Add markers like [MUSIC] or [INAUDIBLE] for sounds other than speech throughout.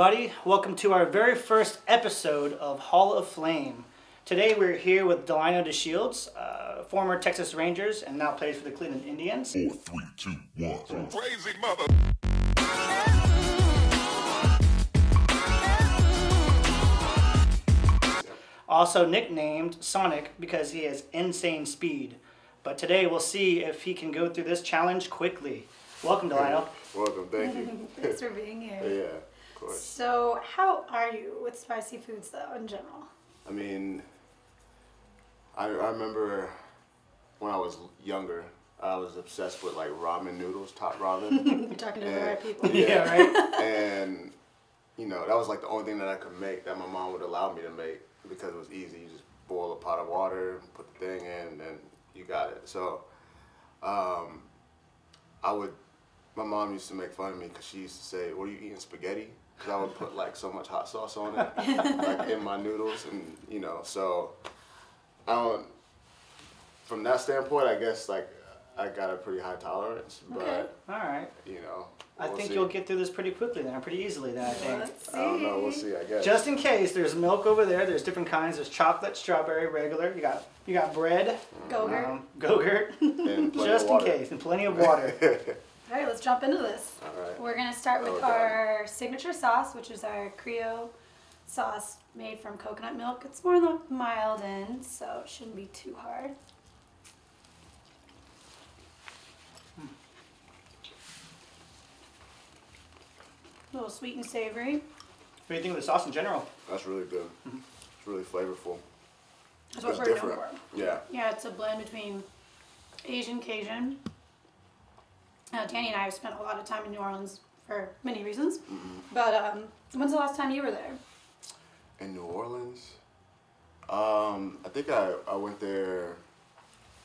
everybody. Welcome to our very first episode of Hall of Flame. Today we're here with Delino DeShields, uh, former Texas Rangers and now plays for the Cleveland Indians. Four, three, two, one. Crazy mother. Also nicknamed Sonic because he has insane speed. But today we'll see if he can go through this challenge quickly. Welcome, Delino. Welcome, thank you. [LAUGHS] Thanks for being here. [LAUGHS] yeah, of course. So, how are you with spicy foods, though, in general? I mean, I, I remember when I was younger, I was obsessed with like ramen noodles, top ramen. [LAUGHS] You're talking to the right people. Yeah, right? [LAUGHS] and, you know, that was like the only thing that I could make that my mom would allow me to make because it was easy. You just boil a pot of water, put the thing in, and you got it. So, um, I would, my mom used to make fun of me because she used to say, What are you eating, spaghetti? Because I would put like so much hot sauce on it, [LAUGHS] like in my noodles, and you know, so I don't, from that standpoint, I guess like I got a pretty high tolerance, but Okay. All right. you know, I we'll think see. you'll get through this pretty quickly then, or pretty easily then, I think. Let's see. I don't know. We'll see. I guess. Just in case, there's milk over there. There's different kinds. There's chocolate, strawberry, regular. You got you got bread, Go-gurt. um, Go-Gurt, [LAUGHS] just of in case, and plenty of water. [LAUGHS] All right, let's jump into this. All right. We're going to start oh, with Oh, our signature sauce, which is our Creole sauce made from coconut milk. It's more on the mild end, so it shouldn't be too hard. A little sweet and savory. What do you think of the sauce in general? That's really good. Mm-hmm. It's really flavorful. That's what It's we're different. known for. Yeah. Yeah, it's a blend between Asian Cajun. Uh, Danny and I have spent a lot of time in New Orleans for many reasons. But um, when's the last time you were there? In New Orleans, um, I think I, I went there.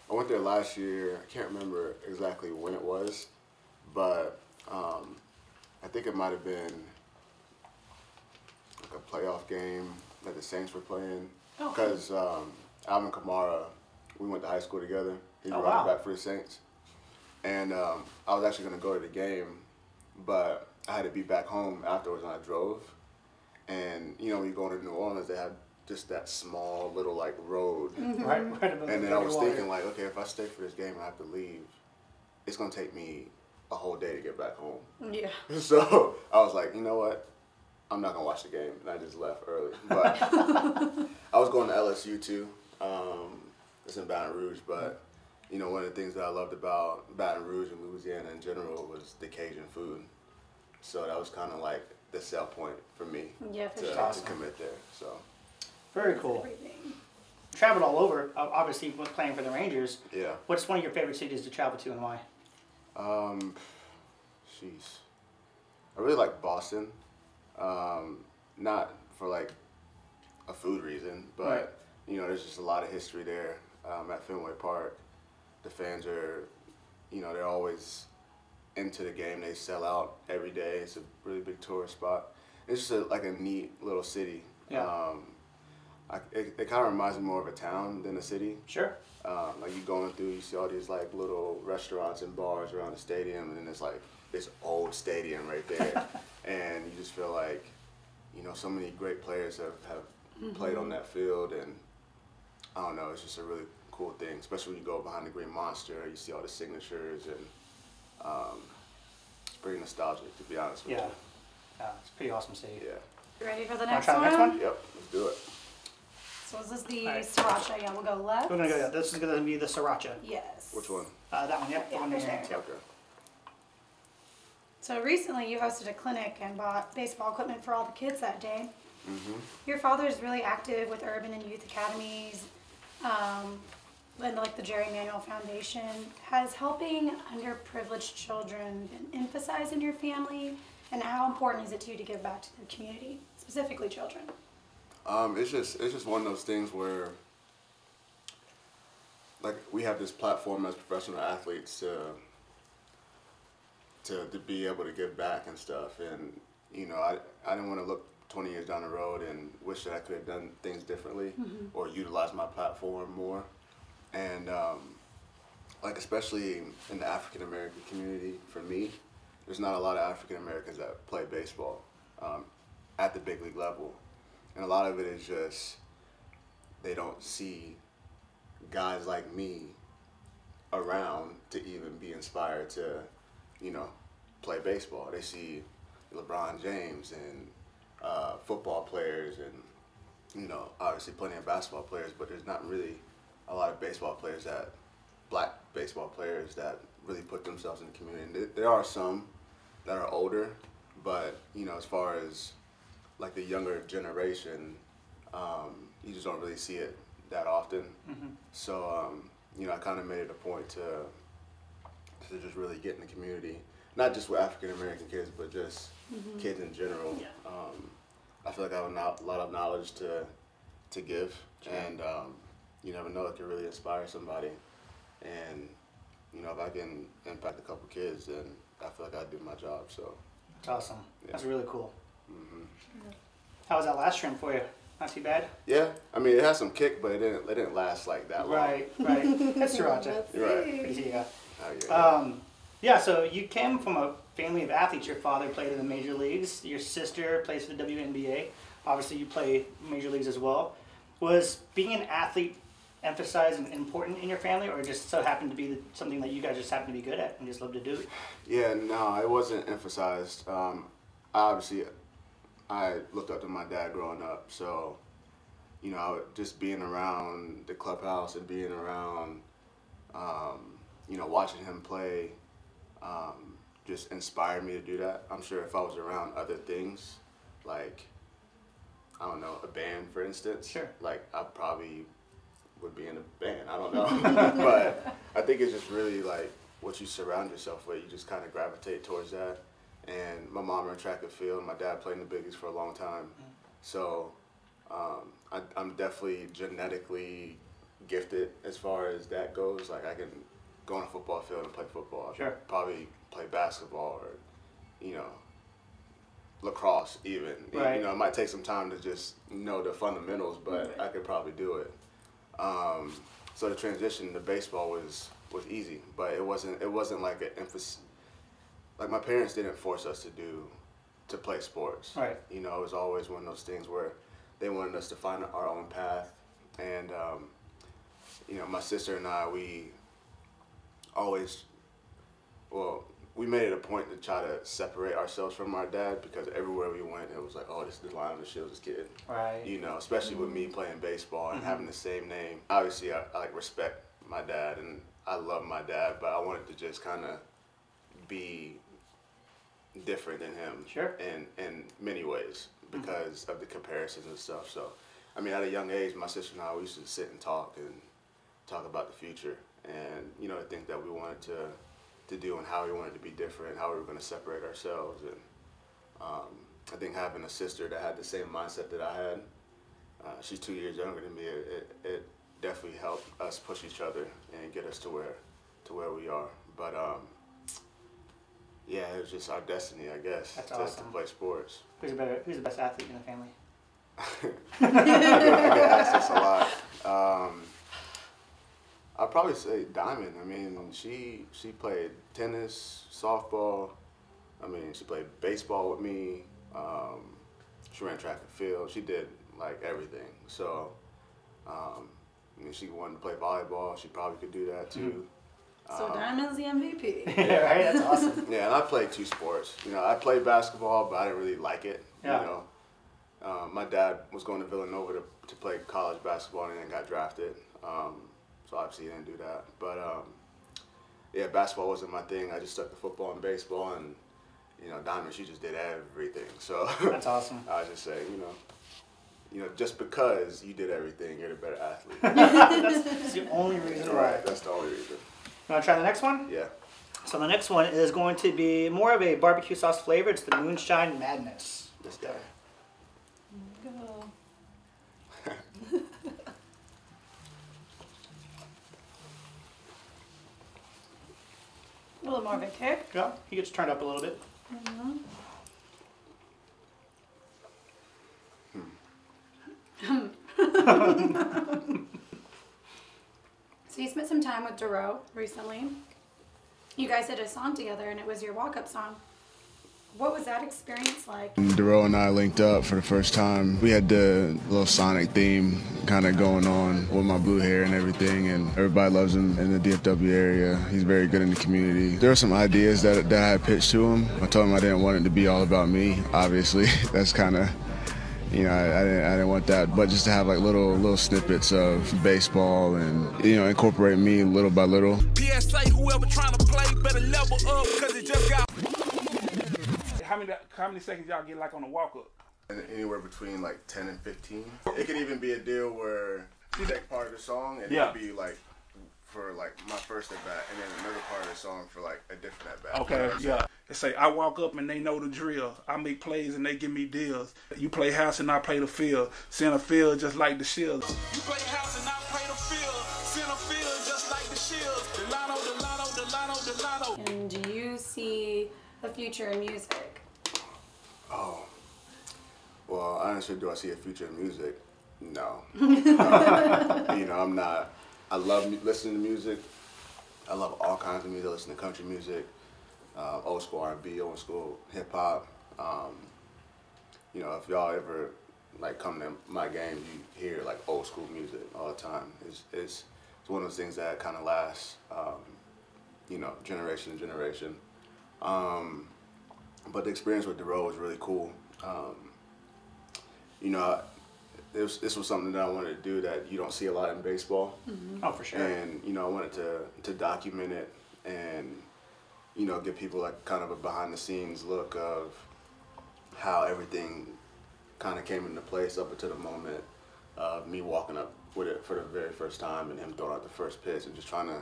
I went there last year. I can't remember exactly when it was, but um, I think it might have been like a playoff game that the Saints were playing. Oh. Because um, Alvin Kamara, we went to high school together. He's Oh, running wow. back for the Saints, and um, I was actually going to go to the game, but I had to be back home afterwards, and I drove. And you know, when you go to New Orleans, they have just that small little like road. Right, right above And the then I was water. thinking like, okay, if I stay for this game, and I have to leave. It's gonna take me a whole day to get back home. Yeah. [LAUGHS] So I was like, you know what? I'm not gonna watch the game, and I just left early. But [LAUGHS] I was going to LSU too. Um, it's in Baton Rouge, but you know, one of the things that I loved about Baton Rouge and Louisiana in general was the Cajun food. So that was kind of like the sell point for me Yeah, for to, sure. to commit there. So Very cool. Traveled all over. Obviously, with playing for the Rangers. yeah. What's one of your favorite cities to travel to and why? Um, jeez, I really like Boston. Um, not for like a food reason, but Right. you know, there's just a lot of history there um, at Fenway Park. The fans are, you know, they're always into the game. They sell out every day. It's a really big tourist spot. It's just a, like a neat little city. Yeah. Um, I, it, it kind of reminds me more of a town than a city. Sure. Um, like you going through, you see all these like little restaurants and bars around the stadium, and then it's like this old stadium right there, [LAUGHS] and you just feel like, you know, so many great players have, have played on that field, and I don't know, it's just a really cool thing, especially when you go behind the Green Monster, you see all the signatures, and um, it's pretty nostalgic to be honest with Yeah. Yeah, it's pretty awesome city. you. Yeah. You ready for the next try the one? next one? Yep. Let's do it. So is this the Alright. sriracha? Yeah, we'll go left. We're gonna go. Yeah, This is gonna be the sriracha. Yes. Which one? Uh, that one. Yep. The one for in your sure. hands, yep. Okay. So recently you hosted a clinic and bought baseball equipment for all the kids that day. Mm-hmm. Your father is really active with urban and youth academies, um, and like the Jerry Manuel Foundation. Has helping underprivileged children been emphasized in your family? And how important is it to you to give back to the community, specifically children? Um, it's just it's just one of those things where like we have this platform as professional athletes to to, to be able to give back and stuff and you know I, I didn't want to look 20 years down the road and wish that I could have done things differently or utilize my platform more and um, like especially in the African American community for me there's not a lot of African Americans that play baseball um, at the big league level, and a lot of it is just they don't see guys like me around to even be inspired to, you know, play baseball. They see LeBron James and uh, football players and, you know, obviously plenty of basketball players, but there's not really a lot of baseball players that, black baseball players that really put themselves in the community. And there- there are some that are older, but, you know, as far as like the younger generation, um, you just don't really see it that often. So, um, you know, I kind of made it a point to to just really get in the community, not just with African American kids, but just kids in general. Yeah. Um, I feel like I have a lot of knowledge to to give, and um, you never know, it could really inspire somebody. And you know, if I can impact a couple kids, then I feel like I did my job. So. That's awesome. Yeah. That's really cool. hmm How was that last trim for you? Not too bad. Yeah, I mean, it had some kick, but it didn't. It didn't last like that long. Right, right. That's Sriracha. [LAUGHS] Right. to. Oh, yeah. Um, yeah, so you came from a family of athletes. Your father played in the major leagues. Your sister plays for the WNBA. Obviously, you play major leagues as well. Was being an athlete emphasized and important in your family, or just so happened to be something that you guys just happened to be good at and just love to do? Yeah, no, it wasn't emphasized. Um, obviously, I looked up to my dad growing up, so you know, just being around the clubhouse and being around, um, you know, watching him play, um, just inspired me to do that. I'm sure if I was around other things, like I don't know, a band, for instance, Sure. like I probably would be in a band. I don't know, [LAUGHS] but I think it's just really like what you surround yourself with. You just kind of gravitate towards that. And my mom ran track and field. My dad played in the biggies for a long time, so um, I, I'm definitely genetically gifted as far as that goes. Like I can go on a football field and play football. Sure. probably play basketball or, you know, lacrosse even. Right. You know, it might take some time to just know the fundamentals, but I could probably do it. Um, so the transition to baseball was was easy, but it wasn't it wasn't like an emphasis. Like my parents didn't force us to do to play sports. Right. You know, it was always one of those things where they wanted us to find our own path, and um, you know, my sister and I we always well we made it a point to try to separate ourselves from our dad because everywhere we went it was like oh this is the Delino DeShields kid Right. you know, especially with me mm-hmm. playing baseball and mm-hmm. having the same name. Obviously, I, I like respect my dad and I love my dad, but I wanted to just kind of be different than him. Sure. In in many ways mm-hmm. because of the comparisons and stuff. So, I mean, at a young age, my sister and I we used to sit and talk and talk about the future and you know the things that we wanted to to do and how we wanted to be different, how we were going to separate ourselves and. Um, I think having a sister that had the same mindset that I had, uh, she's two years younger than me. It, it, it definitely helped us push each other and get us to where to where we are. But um, yeah, it was just our destiny, I guess, That's to, awesome. to play sports. Who's the better? Who's the best athlete in the family? I [LAUGHS] get, I get asked this a lot. Um, I'd probably say Diamond. I mean, she she played tennis, softball. I mean, she played baseball with me. Um, she ran track and field. She did like everything. So, um, I mean, she wanted to play volleyball. She probably could do that too. So Diamond's the MVP. [LAUGHS] yeah, right. That's awesome. [LAUGHS] Yeah, and I played two sports. You know, I played basketball, but I didn't really like it. Yeah. You know, um, my dad was going to Villanova to, to play college basketball and then got drafted. Um, so obviously he didn't do that. But um, yeah, basketball wasn't my thing. I just stuck to football and baseball, and you know, Diamond, she just did everything. [LAUGHS] So That's awesome. I just say, you know, you know, just because you did everything, you're the better athlete. [LAUGHS] That's the only reason right. That's the only reason. You want to try the next one? Yeah. So the next one is going to be more of a barbecue sauce flavor. It's the Moonshine Madness. This guy. Go. A little more of a kick. Yeah, he gets turned up a little bit. [LAUGHS] So you spent some time with Dorrough recently. You guys did a song together, and it was your walk-up song. What was that experience like? Dorrough and I linked up for the first time. We had the little Sonic theme kind of going on with my blue hair and everything, and everybody loves him in the DFW area. He's very good in the community. There were some ideas that, that I had pitched to him. I told him I didn't want it to be all about me, obviously. [LAUGHS] That's kind of you know, I, I, didn't, I didn't want that, but just to have like little little snippets of baseball and you know incorporate me little by little. PSA, whoever trying to play better level up because it just got. How many how many seconds y'all get like on a walk up? Anywhere between like ten and fifteen. It could even be a deal where you take part of the song and Yeah. it could be like for like my first at bat, and then another part of the song for like a different at bat. Okay, yeah. They say I walk up and they know the drill. I make plays and they give me deals. You play house and I play the field. Center field just like the shields. You play house and I play the field. Center field just like the shields. Delino, Delino, Delino, Delino. And do you see a future in music? Oh. Well, honestly, do I see a future in music? No. [LAUGHS] You know, I'm not. I love listening to music. I love all kinds of music. I listen to country music, uh, old school R&B, old school hip hop. Um, you know, if y'all ever like come to my game, you hear like old school music all the time. It's it's, it's one of those things that kind of lasts. Um, you know, generation to generation. Um, but the experience with Dorrough was really cool. Um, you know, this this was something that I wanted to do that you don't see a lot in baseball, Oh, for sure. and you know, I wanted to to document it and you know give people like kind of a behind the scenes look of how everything kind of came into place up until the moment of me walking up with it for the very first time and him throwing out the first pitch and just trying to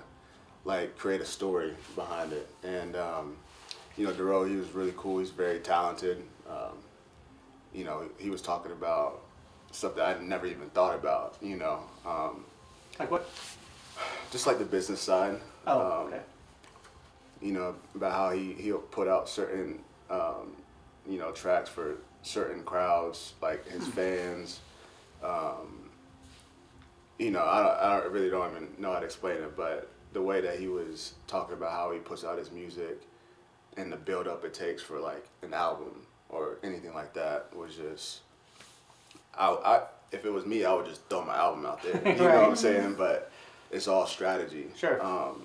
like create a story behind it. And um, you know, Dorrough, he was really cool. He's very talented. Um, you know, he was talking about stuff that I'd never even thought about. You know, um, like what? just like the business side. Oh, um, okay. you know, about how he, he'll put out certain, um, you know, tracks for certain crowds, like his [CLEARS THROAT] fans. Um, you know, I, I really don't even know how to explain it, but the way that he was talking about how he puts out his music and the build up it takes for like an album or anything like that was just, I, I if it was me, I would just throw my album out there. You know what I'm saying? But it's all strategy. Sure. Um,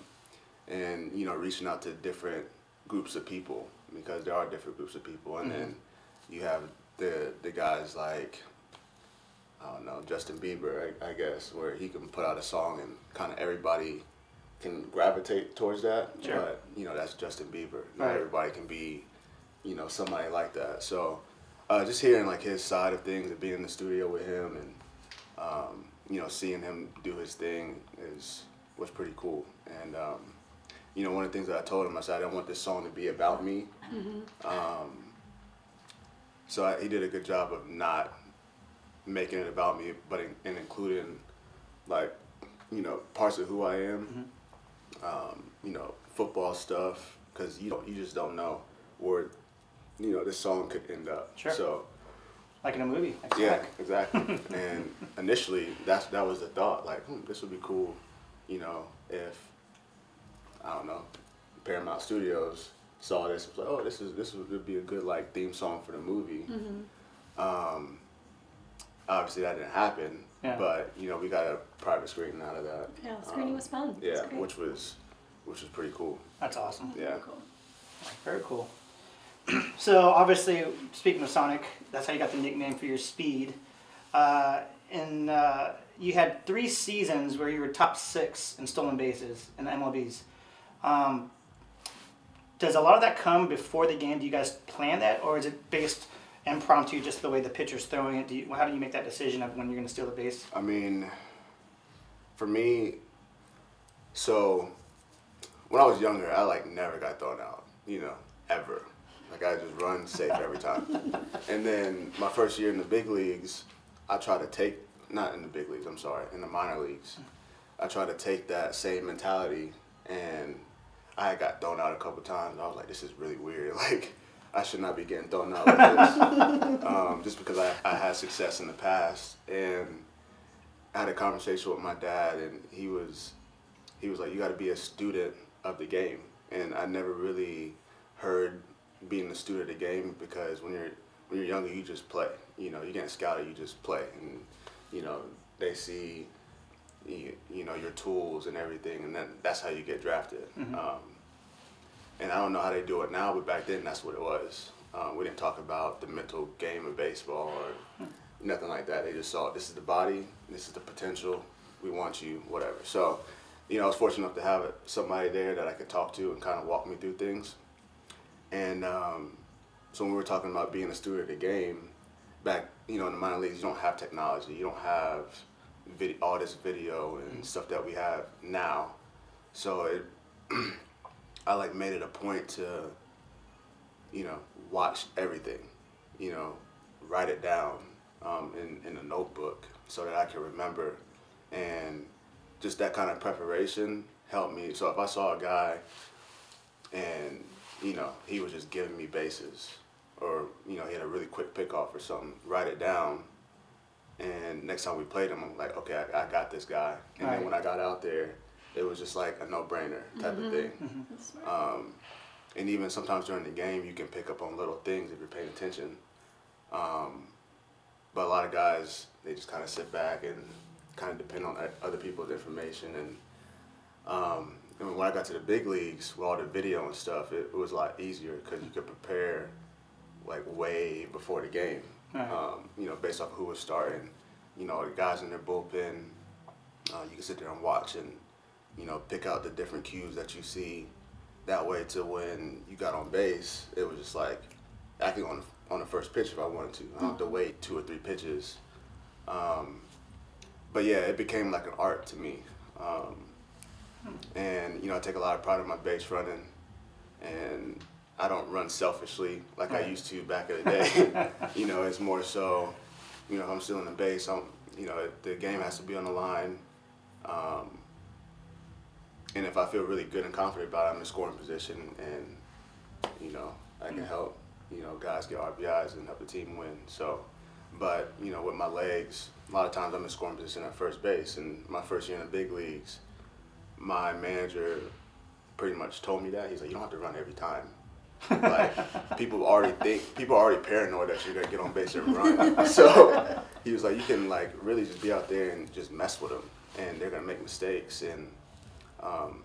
and you know reaching out to different groups of people because there are different groups of people and then you have the the guys like I don't know Justin Bieber I, I guess where he can put out a song and kind of everybody can gravitate towards that Sure. but you know that's Justin Bieber not Right. everybody can be you know somebody like that so uh, just hearing like his side of things and being in the studio with him and um, you know seeing him do his thing is was pretty cool and um, you know, one of the things that I told him, I said, I don't want this song to be about me. Um, so I, he did a good job of not making it about me, but in, and including like, you know, parts of who I am. Um, you know, football stuff, because you don't, you just don't know where, you know, this song could end up. Sure. So Like in a movie. Like yeah, exactly. [LAUGHS] and initially, that's that was the thought. Like, hmm, this would be cool, you know, if I don't know, Paramount Studios saw this. Was like, oh, this is this would be a good like theme song for the movie. Mhm. Um, obviously, that didn't happen. Yeah. But you know, we got a private screening out of that. Yeah, the screening Um, was fun. It was Yeah, which was which was pretty cool. That's awesome. Yeah. Cool. Very cool. [CLEARS THROAT] so obviously, speaking of Sonic, that's how you got the nickname for your speed. Uh, and uh, you had three seasons where you were top six in stolen bases in the MLBs. Um, does a lot of that come before the game? Do you guys plan that, or is it based impromptu, just the way the pitcher's throwing it? Do you, how do you make that decision of when you're going to steal the base? I mean, for me, so when I was younger, I like never got thrown out, you know, ever. Like I just run safe every time. [LAUGHS] and then my first year in the big leagues, I tried to take not in the big leagues, I'm sorry, in the minor leagues. I tried to take that same mentality and I got thrown out a couple times. I was like, this is really weird. [LAUGHS] Like I should not be getting thrown out like this. [LAUGHS] um, just because I, I had success in the past. And I had a conversation with my dad, and he was he was like, "You got to be a student of the game." And I never really heard being a student of the game because when you're when you're younger, you just play. You know, you get scouted, you just play, and you know they see you, you know your tools and everything, and then that's how you get drafted. Um, and I don't know how they do it now, but back then that's what it was. Um, we didn't talk about the mental game of baseball or nothing like that. They just saw this is the body, this is the potential. We want you, whatever. So, you know, I was fortunate enough to have somebody there that I could talk to and kind of walk me through things. And um, so when we were talking about being a steward of the game, back you know in the minor leagues, you don't have technology, you don't have video, all this video and stuff that we have now. So it, [CLEARS THROAT] I like made it a point to, you know, watch everything, you know, write it down um, in in a notebook so that I can remember, and just that kind of preparation helped me. So if I saw a guy and you know he was just giving me bases or you know he had a really quick pickoff or something write it down and next time we played him i'm like okay i, I got this guy and Right. then when i got out there it was just like a no-brainer type of thing um, and even sometimes during the game you can pick up on little things if you're paying attention um, but a lot of guys they just kind of sit back and kind of depend on other people's information and um, and when I got to the big leagues with all the video and stuff, it, it was a lot easier because you could prepare like way before the game. Right. Um, you know, based off who was starting. You know, the guys in their bullpen. Uh, you can sit there and watch and you know pick out the different cues that you see. That way, to when you got on base, it was just like I could on the, on the first pitch if I wanted to. I don't have to wait two or three pitches. Um, but yeah, it became like an art to me. Um, and you know, I take a lot of pride in my base running, and I don't run selfishly like I used to back in the day. [LAUGHS] [LAUGHS] you know, it's more so, you know, I'm still in the base, I'm, you know, the game has to be on the line. Um, and if I feel really good and confident about it, I'm in scoring position, and you know, I can mm. help, you know, guys get RBIs and help the team win. So, but you know, with my legs, a lot of times I'm in scoring position at first base. And my first year in the big leagues, my manager pretty much told me that he's like, you don't have to run every time. like [LAUGHS] people already think people are already paranoid that you're gonna get on base and run. [LAUGHS] so he was like, you can like really just be out there and just mess with them, and they're gonna make mistakes. And um,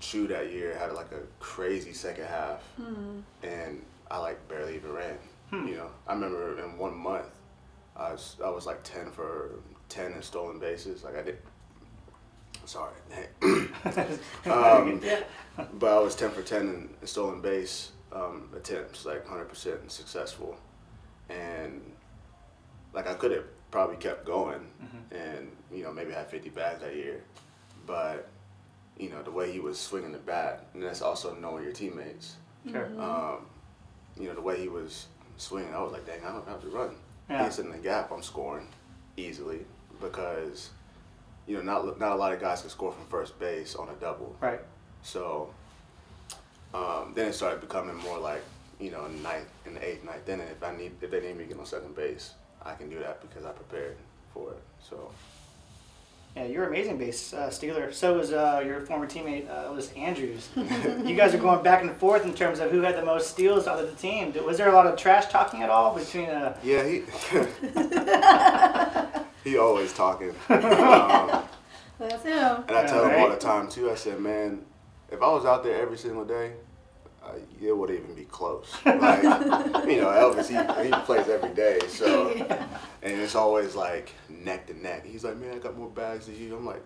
Choo that year had like a crazy second half, and I like barely even ran. You know, I remember in one month, I was I was like ten for ten in stolen bases. Like I did. Sorry. [LAUGHS] um, [LAUGHS] yeah. but I was 10 for 10 in, in stolen base um, attempts, like 100% successful. And like I could have probably kept going and, you know, maybe had 50 bags that year. But, you know, the way he was swinging the bat, and that's also knowing your teammates. Sure. Um, you know, the way he was swinging, I was like, dang, I don't have to run. Yeah. He's in the gap, I'm scoring easily because, you know, not, not a lot of guys can score from first base on a double. Right. So um, then it started becoming more like, you know, ninth in the eighth, ninth inning. If I need, if they need me to get on second base, I can do that because I prepared for it. So Yeah, you're amazing base uh, stealer. So was uh, your former teammate uh, Elvis Andrus. [LAUGHS] you guys are going back and forth in terms of who had the most steals out of the team. Was there a lot of trash talking at all between? Uh, yeah, he [LAUGHS] he always talking. [LAUGHS] Um, That's him. And I tell him all the time too. I said, man, if I was out there every single day, uh, it wouldn't even be close. Like, [LAUGHS] you know, Elvis, he, he plays every day, so and it's always like neck to neck. He's like, man, I got more bags than you. I'm like,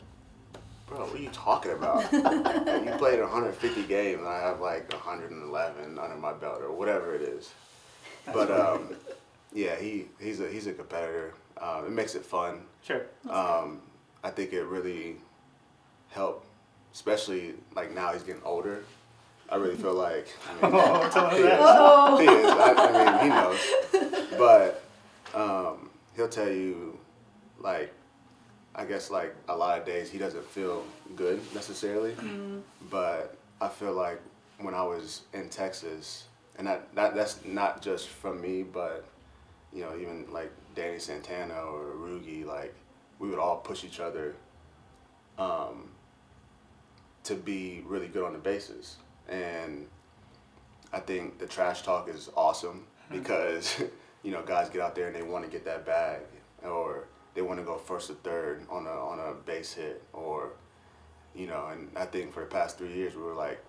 bro, what are you talking about? [LAUGHS] Like, you played 150 games, and I have like 111 under my belt, or whatever it is. But um, yeah, he he's a he's a competitor. Um, it makes it fun sure. um, I think it really helped, especially like now he's getting older. I really feel like I [LAUGHS] mean, Oh, he, is. that. [LAUGHS] he is. I, I mean, he knows, but um, he'll tell you like I guess like a lot of days he doesn't feel good necessarily, but I feel like when I was in Texas, and that, that that's not just from me, but you know even like Danny Santana or Rugi, like we would all push each other um, to be really good on the bases, and I think the trash talk is awesome because [LAUGHS] you know guys get out there and they want to get that bag or they want to go first or third on a on a base hit or you know and I think for the past three years we were like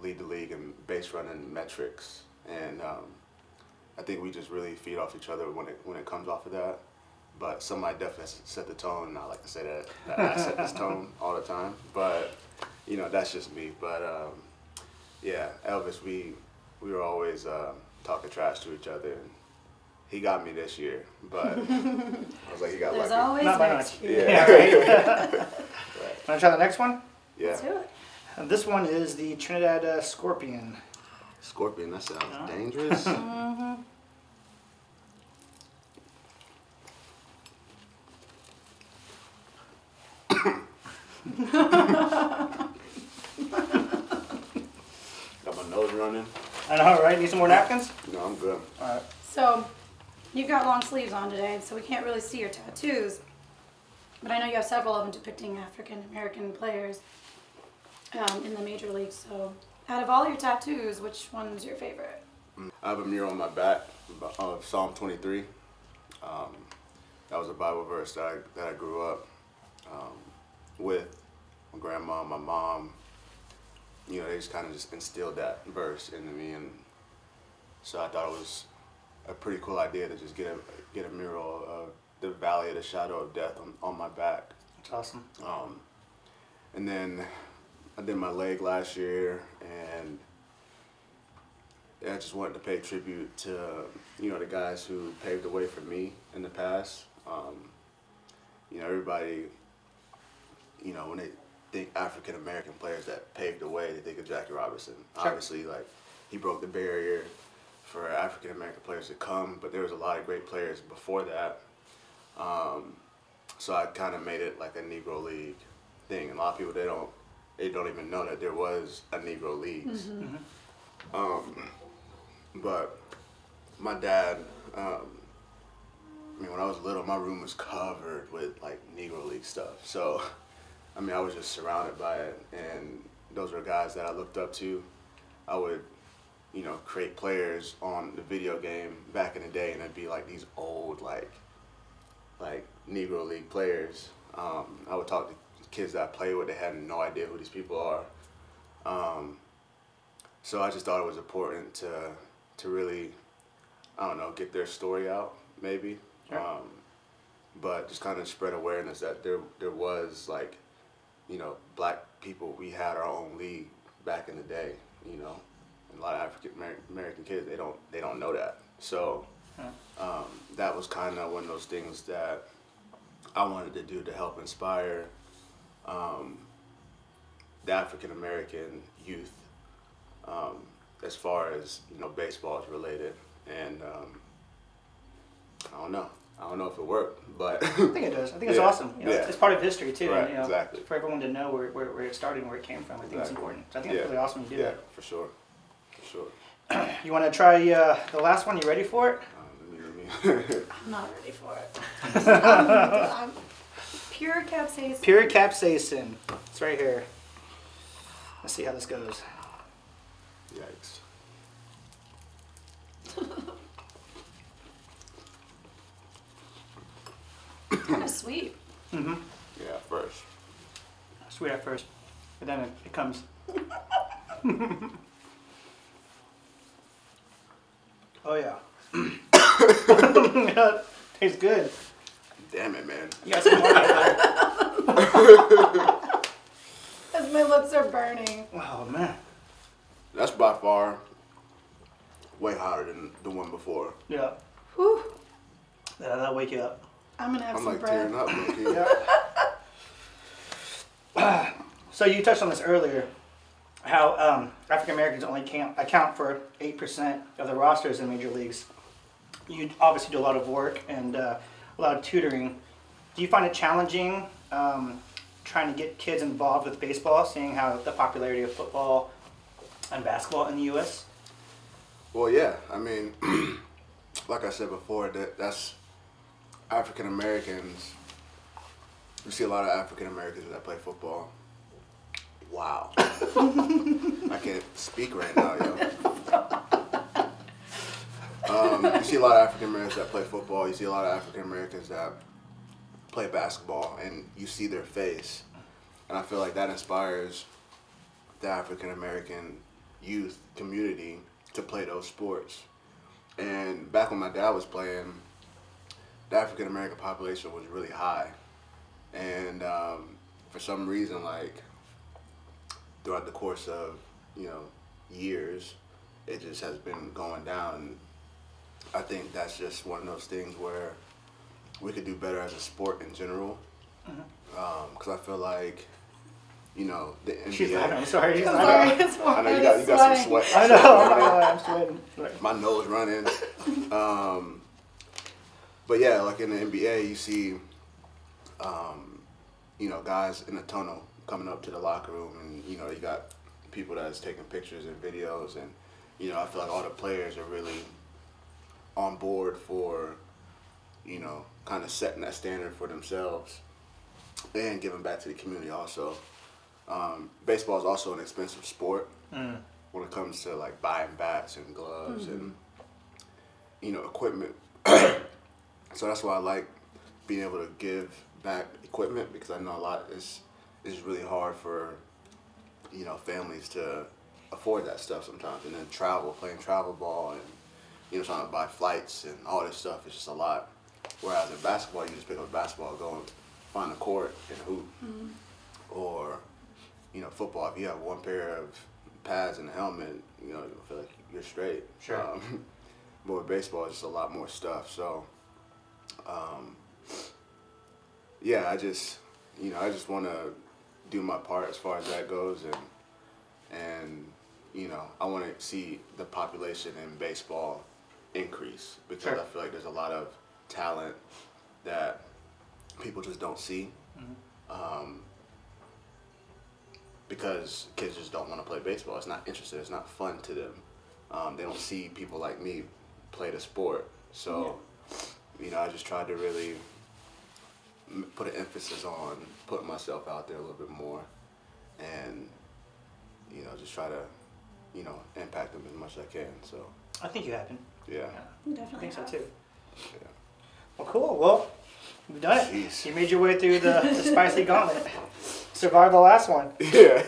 lead the league in base running metrics and um, I think we just really feed off each other when it when it comes off of that. But somebody definitely set the tone. And I like to say that, that I set this [LAUGHS] tone all the time. But you know that's just me. But um, yeah, Elvis, we we were always uh, talking trash to each other. And he got me this year, but [LAUGHS] I was like, he got There's lucky. always Not by next much. year. Yeah, right. [LAUGHS] [LAUGHS] Want to try the next one? yeah, Let's do it. And this one is the Trinidad uh, Scorpion. Scorpion. That sounds Yeah. dangerous. Got my nose running. I know, right? Need some more napkins? No, I'm good. All right. So, you've got long sleeves on today, so we can't really see your tattoos. But I know you have several of them depicting African American players um, in the major leagues. So, out of all your tattoos, which one's your favorite? I have a mural on my back of Psalm 23. Um, that was a Bible verse that I, that I grew up um, with my grandma, my mom. You know, they just kind of just instilled that verse into me, and so I thought it was a pretty cool idea to just get a get a mural of the Valley of the Shadow of Death on, on my back. That's awesome. Um, and then I did my leg last year, and I just wanted to pay tribute to you know the guys who paved the way for me in the past. Um, you know, everybody, you know, when they think African American players that paved the way, they think of Jackie Robinson. Obviously, like he broke the barrier for African American players to come, but there was a lot of great players before that. Um, so I kind of made it like a Negro League thing. And a lot of people they don't they don't even know that there was a Negro Leagues. Um, but my dad, um, I mean, when I was little, my room was covered with like Negro League stuff. So, [LAUGHS] I mean, I was just surrounded by it, and those were guys that I looked up to. I would, you know, create players on the video game back in the day, and it'd be like these old like like Negro League players. Um, I would talk to kids that I played with. They had no idea who these people are. Um, so I just thought it was important to to really, I don't know, get their story out maybe. Sure. Um, but just kind of spread awareness that there there was like, you know, black people. We had our own league back in the day. You know, and a lot of African American kids they don't they don't know that. So um, that was kind of one of those things that I wanted to do to help inspire um, the African American youth um, as far as you know baseball is related and um, I don't know I don't know if it worked but I think it does. I think it's [LAUGHS] Yeah. awesome. You know, Yeah. it's, it's part of history too. Right, and, you know, exactly. For everyone to know where, where, where it started and where it came from, I think it's important. So I think Yeah. it's really awesome you did yeah for sure for sure. [CLEARS THROAT] You want to try uh, the last one? You ready for it? um, let me, let me [LAUGHS] I'm not ready for it. [LAUGHS] I'm, I'm pure capsaicin. Pure capsaicin. It's right here. Let's see how this goes. yikes kind of sweet. Mm-hmm. Yeah first Sweet at first, but then it, it comes. oh yeah. [LAUGHS] Tastes good. damn it man You got some more? As [LAUGHS] my lips are burning. oh man. that's by far way hotter than the one before Yeah. Whew. That, that'll wake you up. I'm gonna have I'm some like bread. up low-key. [LAUGHS] So you touched on this earlier, how um, African Americans only can account for eight percent of the rosters in major leagues. You obviously do a lot of work and uh, a lot of tutoring. Do you find it challenging um, trying to get kids involved with baseball, seeing how the popularity of football and basketball in the U.S.? Well, yeah. I mean, [CLEARS THROAT] like I said before, that that's African Americans. You see a lot of African Americans that play football. Wow. [LAUGHS] I can't speak right now, yo. um, you see a lot of African Americans that play football. You see a lot of African Americans that play basketball, and you see their face, and I feel like that inspires the African American youth community to play those sports. And back when my dad was playing, the African American population was really high, and um, for some reason, like throughout the course of you know years, it just has been going down. I think that's just one of those things where we could do better as a sport in general. Because I feel like, you know, the She's NBA. laughing. I'm sorry. She's I'm laughing. sorry, it's [LAUGHS] I know you got, you got some sweat. I know. I'm, not gonna lie, I'm sweating. My nose running. [LAUGHS] um, but yeah, like in the NBA, you see, um, you know, guys in the tunnel coming up to the locker room, and you know, you got people that's taking pictures and videos, and you know, I feel like all the players are really on board for, you know, kind of setting that standard for themselves and giving back to the community also. Um, baseball is also an expensive sport when it comes to like buying bats and gloves and you know equipment. So that's why I like being able to give back equipment because I know a lot is is really hard for you know families to afford that stuff sometimes and then travel playing travel ball and you know trying to buy flights and all this stuff is just a lot. Whereas in basketball you just pick up a basketball, go and find a court and hoop. Or you know, football, if you have one pair of pads and a helmet, you know, you feel like you're straight. Sure. Um, [LAUGHS] but with baseball, it's just a lot more stuff. So, um, yeah, I just, you know, I just want to do my part as far as that goes, and and you know, I want to see the population in baseball increase because Sure. I feel like there's a lot of talent that people just don't see. Um, because kids just don't want to play baseball. It's not interested. It's not fun to them. Um, they don't see people like me play the sport. So, you know, I just tried to really put an emphasis on putting myself out there a little bit more, and you know, just try to, you know, impact them as much as I can. So, I think you happen. yeah. I Definitely. think so too. yeah. Well, cool. Well, you've done it. Jeez. You made your way through the, the [LAUGHS] spicy gauntlet. Survived the last one. [LAUGHS] Yeah.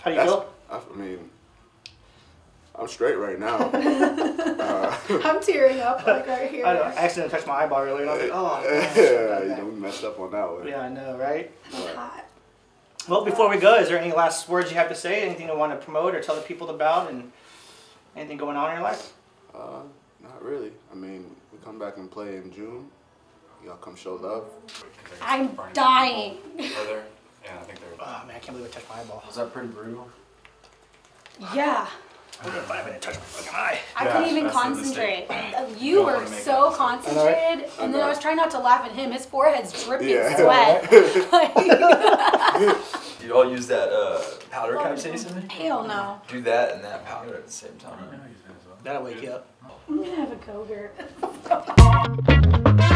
How do you That's- feel? I, I mean, I'm straight right now. [LAUGHS] I'm tearing up like right [LAUGHS] here. I, know, I accidentally touched my eyeball earlier. And I was like, oh, gosh, yeah, you yeah, know, we messed up on that one. yeah, I know, right? It's hot. Well, before we go, is there any last words you have to say? Anything you want to promote or tell the people about, and anything going on in your life? Uh, not really. I mean, we come back and play in June. Y'all come show love. I'm dying. Are there? Yeah, I think they're. Oh man, I can't believe I touched my eyeball. Was that pretty brutal? Yeah. I was if I didn't touch my fucking eye. I Yeah, couldn't even concentrate. Uh, You You were so that mistake. concentrated, and then I was trying not to laugh at him. His forehead's dripping Yeah. sweat. Like, You all use that uh, powder kind of Jason? hell no. Do that and that powder at the same time. That'll wake you up. I'm gonna have a go [LAUGHS]